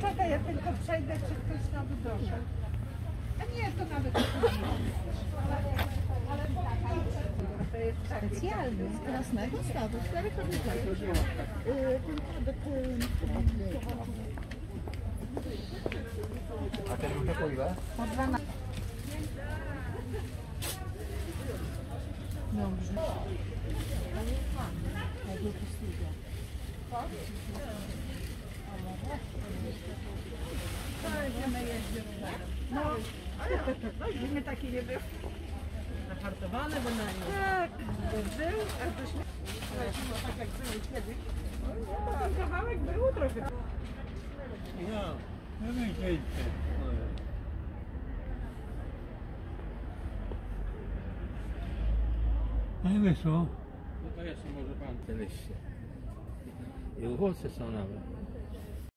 Czekaj, ja tylko przejdę, czy ktoś tam doszedł. A nie, to nawet to jest. Specjalny, z krasnego stawu, cztery kobiety. A te żółte po ile? Po 12. Dobrze. No, no zimy taki nie był. Zahartowane bynajmniej. Tak, był, a to śmie... tak jak były kiedyś. No, ten kawałek był trochę. Ja, no widzicie. No i wyszło. No to jeszcze może pan te liście. I owoce są nawet.